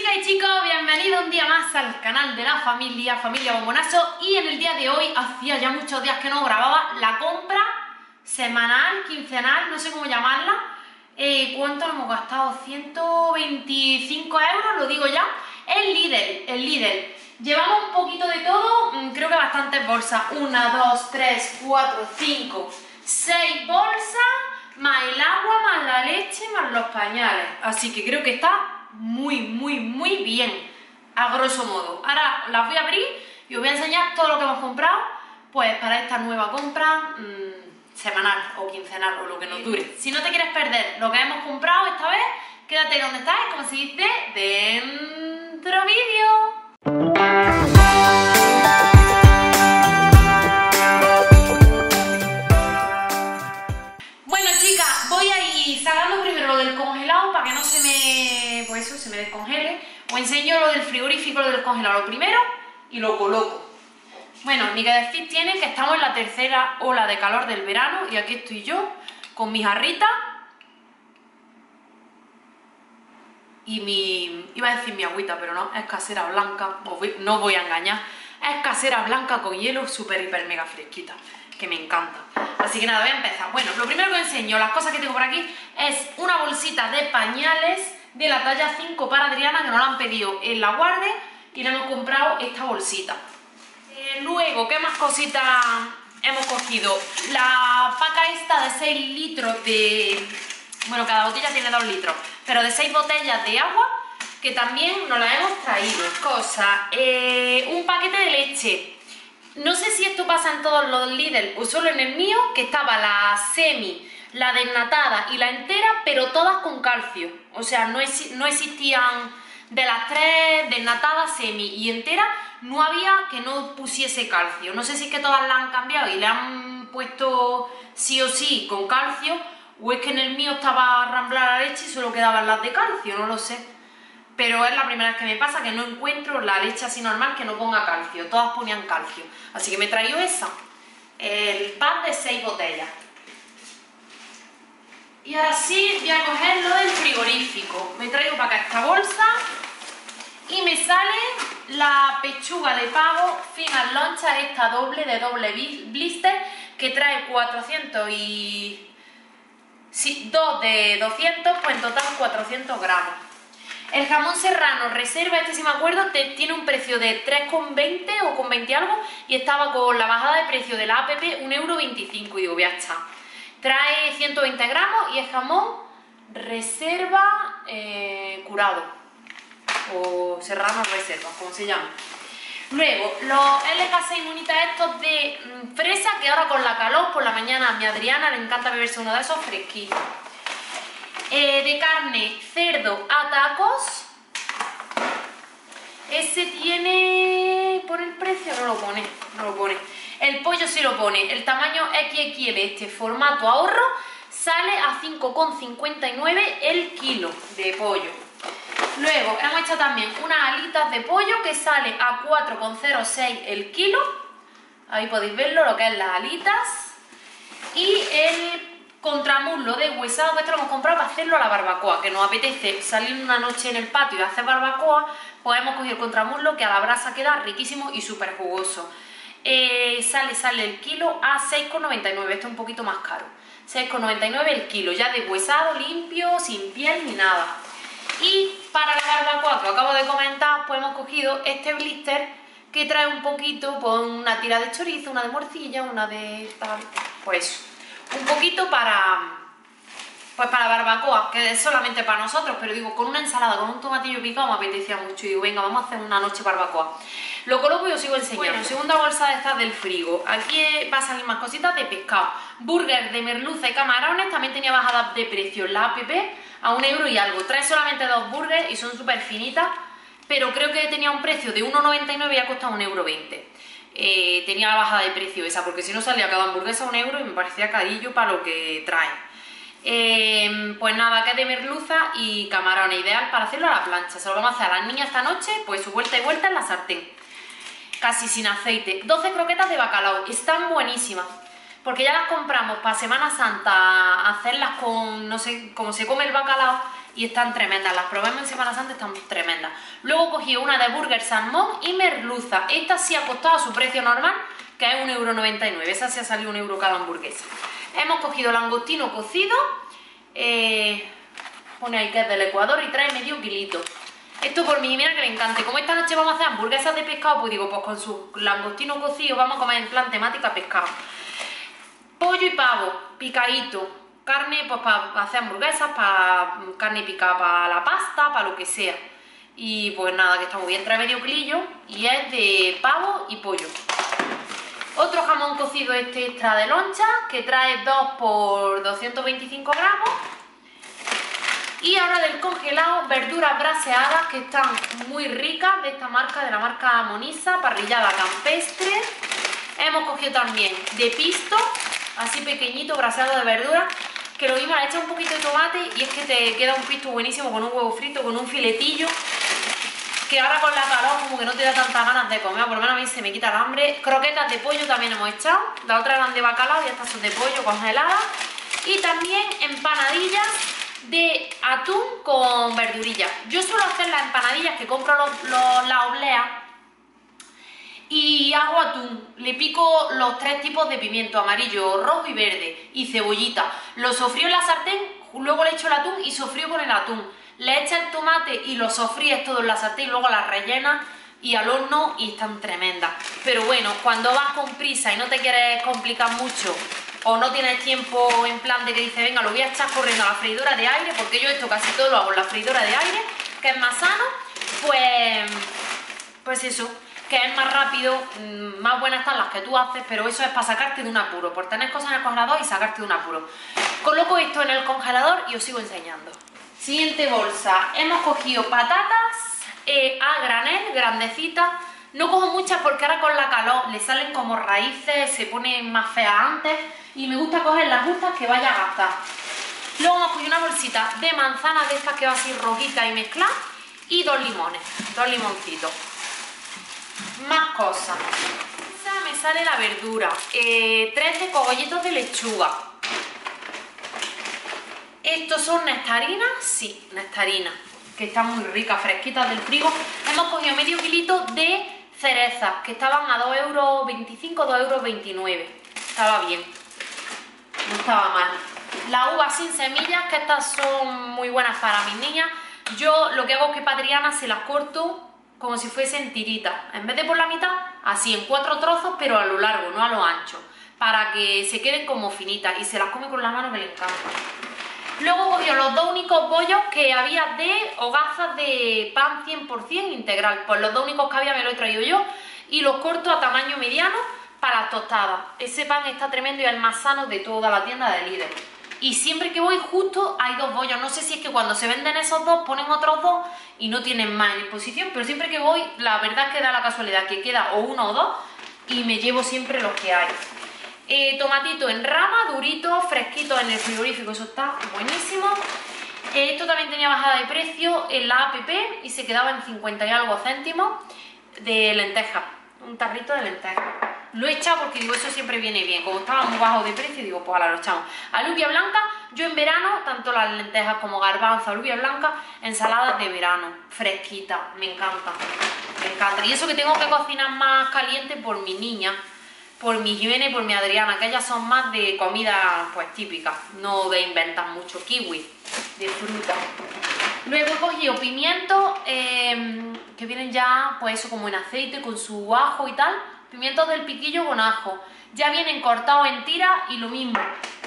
chicas y chicos, bienvenidos un día más al canal de la familia, familia Bombonazo. Y en el día de hoy, hacía ya muchos días que no grababa, la compra semanal, quincenal, no sé cómo llamarla. Eh, ¿cuánto hemos gastado? 125 euros, lo digo ya, el líder, el líder llevamos un poquito de todo, mm, creo que bastantes bolsas, una, dos, tres, cuatro, cinco, seis bolsas más el agua, más la leche, más los pañales, así que creo que está muy, muy, muy bien, a grosso modo. Ahora las voy a abrir y os voy a enseñar todo lo que hemos comprado, pues para esta nueva compra mmm, semanal o quincenal o lo que nos dure. Si no te quieres perder lo que hemos comprado esta vez, quédate donde estás, como se dice, dentro vídeo. Descongele. Os enseño lo del frigorífico, lo del congelador primero y lo coloco. Bueno, ni que decir tiene que estamos en la tercera ola de calor del verano y aquí estoy yo con mi jarrita y mi... iba a decir mi agüita, pero no, es casera blanca, no voy a engañar, es casera blanca con hielo súper, hiper, mega fresquita, que me encanta. Así que nada, voy a empezar. Bueno, lo primero que os enseño, las cosas que tengo por aquí, es una bolsita de pañales de la talla 5 para Adriana, que nos la han pedido en la guardia y le hemos comprado esta bolsita. Eh, luego, ¿qué más cositas hemos cogido? La paca esta de 6 litros de... Bueno, cada botella tiene 2 litros, pero de 6 botellas de agua que también nos la hemos traído. Cosa, eh, un paquete de leche. No sé si esto pasa en todos los Lidl o solo en el mío, que estaba la semi la desnatada y la entera, pero todas con calcio. O sea, no, no existían de las tres desnatadas, semi y entera, no había que no pusiese calcio. No sé si es que todas la han cambiado y le han puesto sí o sí con calcio, o es que en el mío estaba ramblar la leche y solo quedaban las de calcio, no lo sé. Pero es la primera vez que me pasa que no encuentro la leche así normal que no ponga calcio. Todas ponían calcio. Así que me traigo esa. El pan de 6 botellas. Y ahora sí voy a coger lo del frigorífico. Me traigo para acá esta bolsa y me sale la pechuga de pavo Final Loncha, esta doble de doble blister que trae 400 y... Sí, dos de 200, pues en total 400 gramos. El jamón serrano reserva, este si me acuerdo, tiene un precio de 3,20 o con 20 algo y estaba con la bajada de precio de la app 1,25€ y digo, ya está. Trae 120 gramos y es jamón reserva eh, curado o serrano reserva, como se llama. Luego, los LK6 munitas estos de mm, fresa, que ahora con la calor, por la mañana a mi Adriana le encanta beberse uno de esos fresquitos. Eh, de carne, cerdo a tacos. Ese tiene... ¿Pone el precio? No lo pone, no lo pone. El pollo sí lo pone, el tamaño XXL, este formato ahorro, sale a 5,59 el kilo de pollo. Luego hemos hecho también unas alitas de pollo que sale a 4,06 el kilo. Ahí podéis verlo, lo que es las alitas. Y el contramuslo de huesado, que esto lo hemos comprado para hacerlo a la barbacoa, que nos apetece salir una noche en el patio y hacer barbacoa, pues hemos cogido el contramuslo que a la brasa queda riquísimo y súper jugoso. Eh, sale, sale el kilo a 6,99, esto es un poquito más caro. 6,99 el kilo, ya deshuesado, limpio, sin piel ni nada. Y para la barbacoa que acabo de comentar, pues hemos cogido este blister que trae un poquito, pues una tira de chorizo, una de morcilla, una de tal, pues un poquito para pues para barbacoa, que es solamente para nosotros, pero digo, con una ensalada, con un tomatillo picado me apetecía mucho y digo, venga, vamos a hacer una noche barbacoa. Lo coloco y os sigo enseñando. Bueno, segunda bolsa de estas del frigo. Aquí va a salir más cositas de pescado. Burger de merluza y camarones, también tenía bajada de precio la app a un euro y algo. Trae solamente dos burgers y son súper finitas, pero creo que tenía un precio de 1,99 y ha costado 1,20 euro. Eh, tenía la bajada de precio esa, porque si no salía cada hamburguesa a un euro y me parecía carillo para lo que trae. Em, pues nada, que de merluza y camarones, ideal para hacerlo a la plancha. Se lo vamos a hacer a las niñas esta noche, pues su vuelta y vuelta en la sartén. Casi sin aceite. 12 croquetas de bacalao, están buenísimas. Porque ya las compramos para Semana Santa, hacerlas con, no sé, como se come el bacalao, y están tremendas. Las probemos en Semana Santa, están tremendas. Luego cogí una de burger salmón y merluza. Esta sí ha costado a su precio normal, que es 1,99€. Esa sí ha salido un euro cada hamburguesa. Hemos cogido langostino cocido. Eh, pone ahí que es del Ecuador y trae medio kilito. Esto por mí, mira que me encanta. Como esta noche vamos a hacer hamburguesas de pescado, pues digo, pues con su langostino cocido vamos a comer en plan temática pescado. Pollo y pavo, picadito. Carne, pues para hacer hamburguesas, para carne picada para la pasta, para lo que sea. Y pues nada, que está muy bien. Trae medio clillo y es de pavo y pollo. Otro jamón cocido este extra de loncha, que trae 2 por 225 gramos y ahora del congelado, verduras braseadas que están muy ricas de esta marca, de la marca Monisa, parrillada campestre. Hemos cogido también de pisto, así pequeñito, braseado de verdura, que lo mismo le echas un poquito de tomate y es que te queda un pisto buenísimo con un huevo frito, con un filetillo, que ahora con la calor como que no te da tantas ganas de comer, por lo menos a mí se me quita el hambre. Croquetas de pollo también hemos echado, la otra eran de bacalao y estas son de pollo congeladas. Y también empanadillas de atún con verdurilla. Yo suelo hacer las empanadillas que compro los, la oblea y hago atún. Le pico los tres tipos de pimiento, amarillo, rojo y verde y cebollita. Lo sofrío en la sartén, luego le echo el atún y sofrío con el atún. Le echo el tomate y lo sofríes todo en la sartén y luego las rellenas y al horno y están tremendas. Pero bueno, cuando vas con prisa y no te quieres complicar mucho o no tienes tiempo en plan de que dices, venga, lo voy a echar corriendo a la freidora de aire, porque yo esto casi todo lo hago en la freidora de aire, que es más sano, pues, pues eso, que es más rápido, mm, más buenas están las que tú haces, pero eso es para sacarte de un apuro, por tener cosas en el congelador y sacarte de un apuro. Coloco esto en el congelador y os sigo enseñando. Siguiente bolsa, hemos cogido patatas eh, a granel, grandecitas, no cojo muchas porque ahora con la calor le salen como raíces, se ponen más feas antes y me gusta coger las justas que vaya a gastar. Luego hemos cogido una bolsita de manzanas de estas que va así rojita y mezclar y dos limones, dos limoncitos. Más cosas. Me sale la verdura, eh, tres de cogollitos de lechuga. ¿Estos son nectarinas? Sí, nectarinas, que están muy ricas, fresquitas del frigo. Hemos cogido medio kilito de cerezas, que estaban a 2,25 euros, 2,29 euros. Estaba bien, no estaba mal. Las uvas sin semillas, que estas son muy buenas para mis niñas. Yo lo que hago es que Patriana se las corto como si fuesen tiritas. En vez de por la mitad, así en cuatro trozos, pero a lo largo, no a lo ancho. Para que se queden como finitas y se las come con la mano que le encanta. Luego cogió los dos únicos bollos que había de hogazas de pan 100% integral. Pues los dos únicos que había me los he traído yo y los corto a tamaño mediano para las tostadas. Ese pan está tremendo y es el más sano de toda la tienda de líder. Y siempre que voy justo hay dos bollos. No sé si es que cuando se venden esos dos ponen otros dos y no tienen más en disposición. Pero siempre que voy, la verdad es que da la casualidad que queda o uno o dos y me llevo siempre los que hay. Eh, tomatito en rama, durito, fresquito en el frigorífico, eso está buenísimo. Eh, esto también tenía bajada de precio en la app y se quedaba en 50 y algo céntimos de lenteja, un tarrito de lenteja. Lo he echado porque digo, eso siempre viene bien. Como estaba muy bajo de precio, digo, pues ahora lo echamos. Alubia blanca, yo en verano, tanto las lentejas como garbanzo, alubia blanca, ensaladas de verano, fresquita, me encanta. Me encanta. Y eso que tengo que cocinar más caliente por mi niña, por mi Jimena y por mi Adriana, que ellas son más de comida pues típica, no de inventar mucho kiwi, de fruta. Luego he cogido pimientos em, que vienen ya, pues eso, como en aceite, con su ajo y tal. Pimientos del piquillo con ajo. Ya vienen cortados en tiras y lo mismo,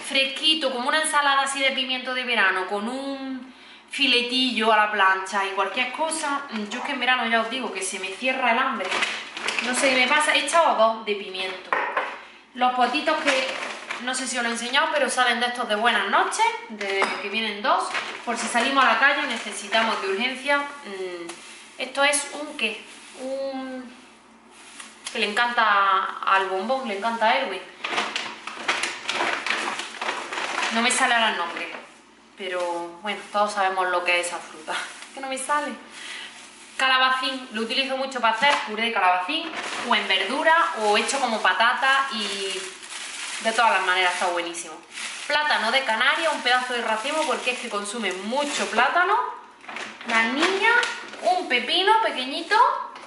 fresquito, como una ensalada así de pimiento de verano, con un filetillo a la plancha y cualquier cosa. Yo es que en verano ya os digo que se me cierra el hambre. No sé me pasa, he echado dos de pimiento. Los potitos que no sé si os lo he enseñado, pero salen de estos de buenas noches, de que vienen dos, por si salimos a la calle y necesitamos de urgencia. Mm, esto es un qué, un que le encanta al bombón, le encanta a Erwin. No me sale ahora el nombre, pero bueno, todos sabemos lo que es esa fruta. que no me sale calabacín, lo utilizo mucho para hacer puré de calabacín o en verdura o hecho como patata y de todas las maneras está buenísimo. plátano de Canarias, un pedazo de racimo porque es que consume mucho plátano. La niña, un pepino pequeñito,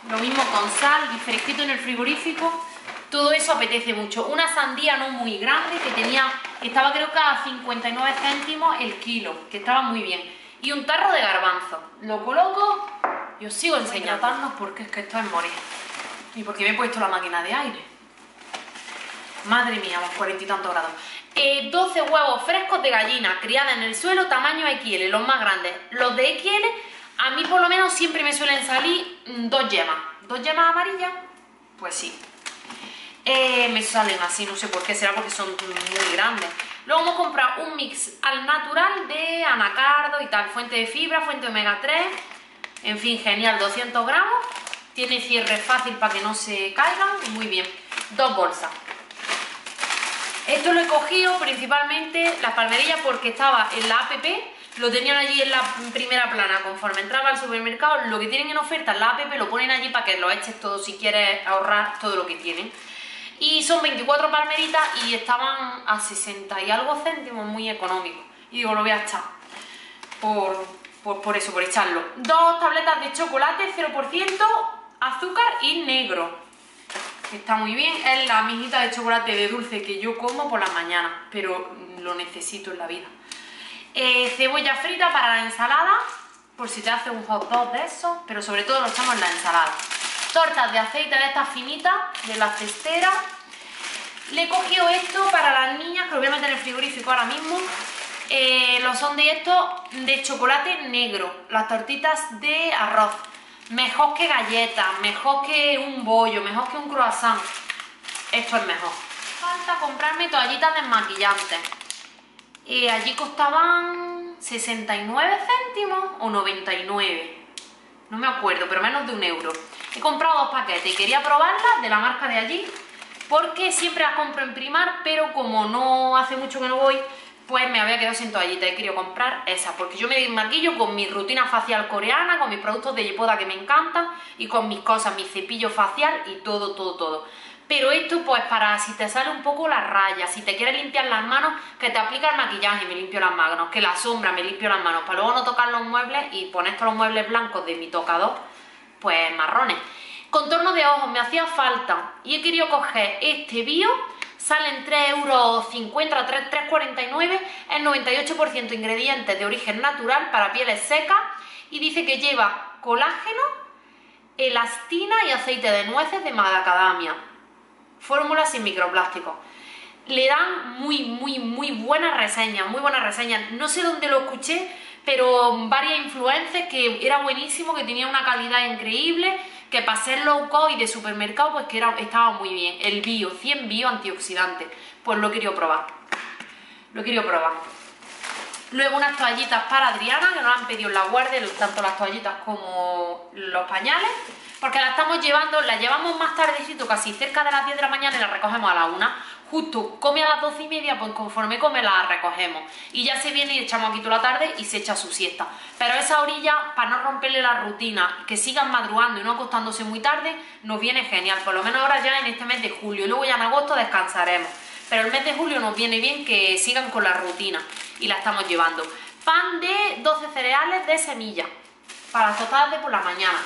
lo mismo con sal y en el frigorífico. Todo eso apetece mucho. Una sandía no muy grande que tenía, estaba creo que a 59 céntimos el kilo, que estaba muy bien. Y un tarro de garbanzo. Lo coloco y os sigo enseñando porque es que esto es morir. Y porque me he puesto la máquina de aire. Madre mía, los cuarenta y tantos grados. 12 eh, huevos frescos de gallina criada en el suelo, tamaño XL, los más grandes. Los de XL, a mí por lo menos siempre me suelen salir mm, dos yemas. ¿Dos yemas amarillas? Pues sí. Eh, me salen así, no sé por qué, será porque son muy grandes. Luego hemos comprado un mix al natural de anacardo y tal, fuente de fibra, fuente de omega 3, en fin, genial, 200 gramos. Tiene cierre fácil para que no se caigan, muy bien. Dos bolsas. Esto lo he cogido principalmente las palmerillas porque estaba en la app, lo tenían allí en la primera plana, conforme entraba al supermercado, lo que tienen en oferta en la app lo ponen allí para que lo eches todo si quieres ahorrar todo lo que tienen. Y son 24 palmeritas y estaban a 60 y algo céntimos, muy económico. Y digo, lo voy a echar por, por, por eso, por echarlo. Dos tabletas de chocolate, 0%, azúcar y negro está muy bien. Es la mijita de chocolate de dulce que yo como por las mañanas, pero lo necesito en la vida. Eh, cebolla frita para la ensalada, por si te hace un hot dog de eso, pero sobre todo lo echamos en la ensalada. Tortas de aceite de estas finitas, de la cestera. Le he cogido esto para las niñas, que lo voy a meter en el frigorífico ahora mismo. Eh, lo son de estos de chocolate negro, las tortitas de arroz. Mejor que galletas, mejor que un bollo, mejor que un croissant. Esto es mejor. Falta comprarme toallitas desmaquillantes. Y allí costaban 69 céntimos o 99. No me acuerdo, pero menos de un euro. He comprado dos paquetes y quería probarlas de la marca de allí porque siempre las compro en Primar, pero como no hace mucho que no voy, pues me había quedado sin toallita y he querido comprar esa, porque yo me desmaquillo con mi rutina facial coreana, con mis productos de Yepoda que me encantan y con mis cosas, mi cepillo facial y todo, todo, todo. Pero esto pues para si te sale un poco la raya, si te quieres limpiar las manos, que te aplica el maquillaje, me limpio las manos, que la sombra me limpio las manos, para luego no tocar los muebles y poner estos los muebles blancos de mi tocador, pues marrones. Contorno de ojos me hacía falta y he querido coger este bio salen 3,50 euros, 3,49, es 98% ingredientes de origen natural para pieles secas y dice que lleva colágeno, elastina y aceite de nueces de macadamia. Fórmula sin microplásticos. Le dan muy, muy, muy buenas reseñas, muy buenas reseñas. No sé dónde lo escuché, pero varias influencers que era buenísimo, que tenía una calidad increíble que para ser low cost y de supermercado pues que era, estaba muy bien. El bio, 100 bio antioxidante, pues lo quería probar. Lo quería probar. Luego unas toallitas para Adriana, que nos han pedido en la guardia, tanto las toallitas como los pañales, porque las estamos llevando, las llevamos más tardecito, casi cerca de las 10 de la mañana y las recogemos a la 1 justo come a las doce y media, pues conforme come la recogemos. Y ya se viene y echamos aquí toda la tarde y se echa su siesta. Pero esa orilla, para no romperle la rutina, que sigan madrugando y no acostándose muy tarde, nos viene genial. Por lo menos ahora ya en este mes de julio. Y luego ya en agosto descansaremos. Pero el mes de julio nos viene bien que sigan con la rutina. Y la estamos llevando. Pan de 12 cereales de semilla. Para tostadas de por la mañana.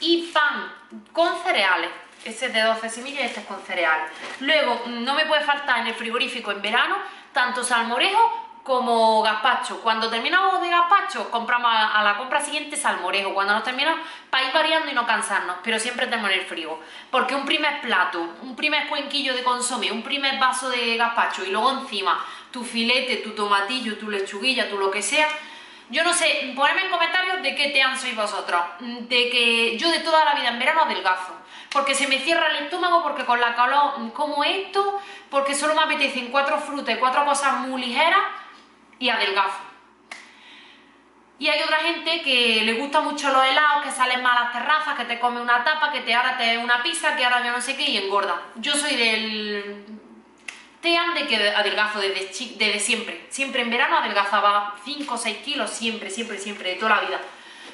Y pan con cereales este es de 12 semillas y este es con cereal. Luego, no me puede faltar en el frigorífico en verano tanto salmorejo como gazpacho. Cuando terminamos de gazpacho, compramos a, la compra siguiente salmorejo. Cuando nos terminamos, para ir variando y no cansarnos, pero siempre tenemos en el frigo. Porque un primer plato, un primer cuenquillo de consomé, un primer vaso de gazpacho y luego encima tu filete, tu tomatillo, tu lechuguilla, tu lo que sea, yo no sé, ponedme en comentarios de qué te sois vosotros. De que yo de toda la vida en verano adelgazo porque se me cierra el estómago, porque con la calor como esto, porque solo me apetecen cuatro frutas y cuatro cosas muy ligeras y adelgazo. Y hay otra gente que le gusta mucho los helados, que salen mal a las terrazas, que te come una tapa, que te ahora te una pizza, que ahora yo no sé qué y engorda. Yo soy del de que adelgazo desde, siempre. Siempre en verano adelgazaba 5 o 6 kilos, siempre, siempre, siempre, de toda la vida.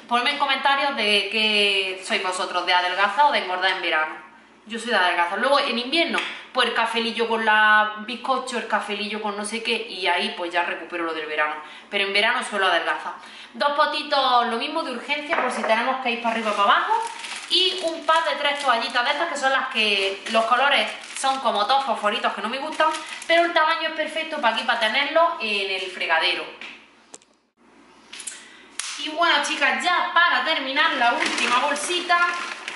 Ponme en comentarios de qué sois vosotros, de adelgaza o de engordar en verano. Yo soy de adelgaza. Luego en invierno, pues el cafelillo con la bizcocho, el cafelillo con no sé qué, y ahí pues ya recupero lo del verano. Pero en verano suelo adelgazar. Dos potitos, lo mismo de urgencia, por si tenemos que ir para arriba o para abajo. Y un par de tres toallitas de estas que son las que los colores son como todos fosforitos que no me gustan, pero el tamaño es perfecto para aquí, para tenerlo en el fregadero. Y bueno chicas, ya para terminar la última bolsita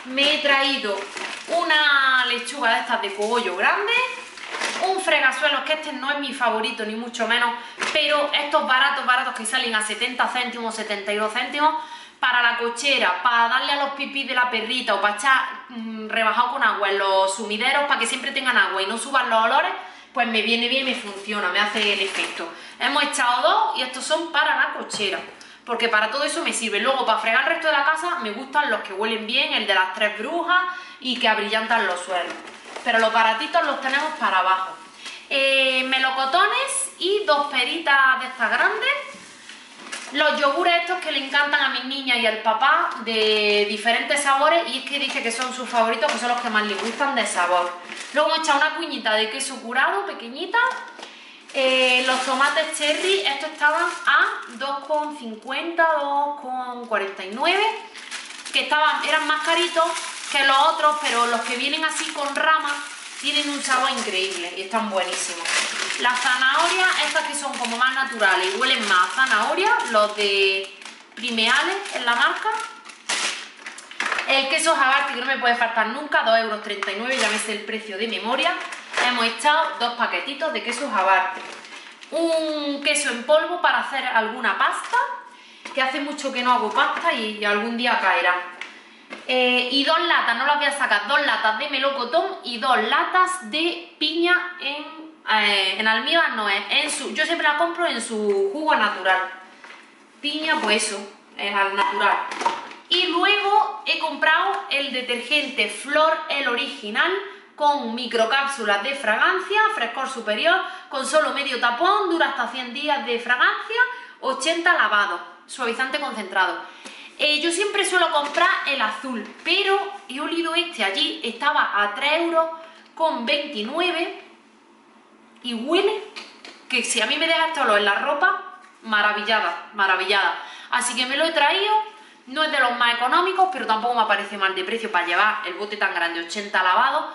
me he traído una lechuga de estas de cogollo grande, un fregasuelos, que este no es mi favorito ni mucho menos, pero estos baratos, baratos que salen a 70 céntimos, 72 céntimos, para la cochera, para darle a los pipis de la perrita o para echar mm, rebajado con agua en los sumideros para que siempre tengan agua y no suban los olores, pues me viene bien y me funciona, me hace el efecto. Hemos echado dos y estos son para la cochera porque para todo eso me sirve. Luego, para fregar el resto de la casa, me gustan los que huelen bien, el de las tres brujas y que abrillantan los suelos. Pero los baratitos los tenemos para abajo. Eh, melocotones y dos peritas de estas grandes. Los yogures estos que le encantan a mis niñas y al papá de diferentes sabores y es que dice que son sus favoritos, que son los que más les gustan de sabor. Luego hemos echado una cuñita de queso curado, pequeñita, eh, los tomates cherry, estos estaban a 2,50, 2,49, que estaban, eran más caritos que los otros, pero los que vienen así con ramas tienen un sabor increíble y están buenísimos. Las zanahorias, estas que son como más naturales y huelen más a zanahoria, los de Primeales en la marca. El queso jabar, que no me puede faltar nunca, 2,39 euros, ya me sé el precio de memoria hemos echado dos paquetitos de queso jabarte. Un queso en polvo para hacer alguna pasta, que hace mucho que no hago pasta y algún día caerá. Eh, y dos latas, no las voy a sacar, dos latas de melocotón y dos latas de piña en, eh, en almíbar, no es, en su, yo siempre la compro en su jugo natural. Piña, pues eso, es al natural. Y luego he comprado el detergente Flor, el original, con microcápsulas de fragancia, frescor superior, con solo medio tapón, dura hasta 100 días de fragancia, 80 lavados, suavizante concentrado. Eh, yo siempre suelo comprar el azul, pero he olido este allí, estaba a 3 euros con 29 y huele que si a mí me deja este en la ropa, maravillada, maravillada. Así que me lo he traído, no es de los más económicos, pero tampoco me parece mal de precio para llevar el bote tan grande, 80 lavados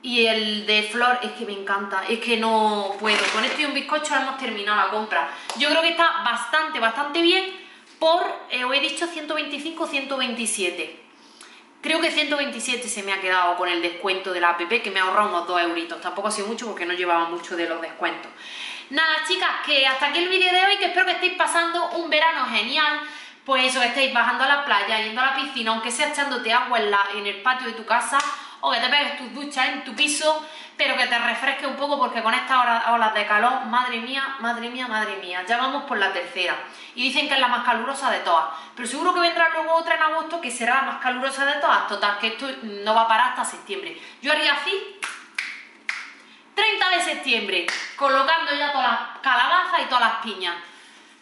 y el de flor es que me encanta, es que no puedo. Con esto y un bizcocho hemos terminado la compra. Yo creo que está bastante, bastante bien por, eh, os he dicho 125, 127. Creo que 127 se me ha quedado con el descuento de la app, que me ha ahorrado unos 2 euritos. Tampoco ha sido mucho porque no llevaba mucho de los descuentos. Nada, chicas, que hasta aquí el vídeo de hoy, que espero que estéis pasando un verano genial. Pues eso, que estéis bajando a la playa, yendo a la piscina, aunque sea echándote agua en, la, en el patio de tu casa o que te pegues tus duchas en tu piso, pero que te refresque un poco porque con estas olas de calor, madre mía, madre mía, madre mía, ya vamos por la tercera. Y dicen que es la más calurosa de todas, pero seguro que vendrá luego otra en agosto que será la más calurosa de todas. Total, que esto no va a parar hasta septiembre. Yo haría así 30 de septiembre, colocando ya todas las calabazas y todas las piñas.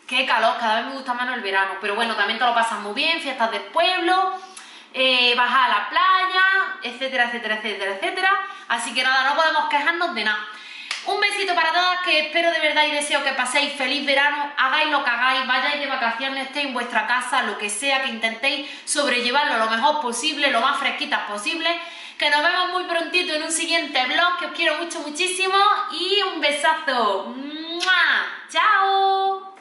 Qué calor, cada vez me gusta menos el verano, pero bueno, también te lo pasas muy bien, fiestas del pueblo, eh, bajar a la playa, etcétera, etcétera, etcétera, etcétera. Así que nada, no podemos quejarnos de nada. Un besito para todas, que espero de verdad y deseo que paséis feliz verano, hagáis lo que hagáis, vayáis de vacaciones, estéis en vuestra casa, lo que sea, que intentéis sobrellevarlo lo mejor posible, lo más fresquitas posible. Que nos vemos muy prontito en un siguiente vlog, que os quiero mucho, muchísimo y un besazo. ¡Chao!